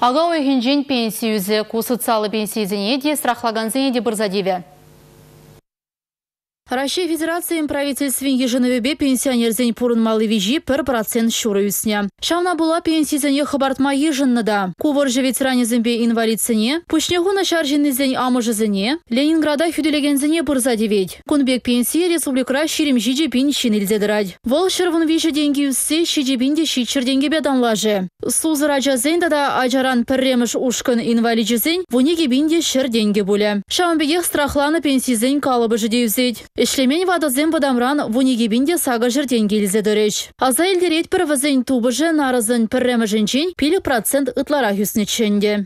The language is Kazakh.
Ага ойхенжен пенсиюзі социалы пенсиязіне де страхлаганзіне де бірзадеве. Россия Федерациян правительствен еженовебе пенсионерзен пурынмалы вижи пір процент шуры үсіне. Шауна була пенсизене хабартма ежынны да. Кувар же ветеранезенбе инвалидсене, пушнегу начар женезен амыжызене, Ленинграда хүделегензене бұрза девет. Кунбек пенсия республикра ширим жиджи пин шинелдедірад. Вол шырвын вижи деньги үссе шиджи пинде шичер деньги беданлаже. Сузыра жазен да ажаран пірреміш ушкын инвалиджизен, вунеге бинде шыр деньги буле. Шаунбегех страхланы пенсизен калыбы жидеюзет. Ишлемень вадазем вадамран вунигибинде сага жерден келзедіреш. Аза елдерет бір тубыжы нарызын пірремі жінчен пилі процент хүснеченде.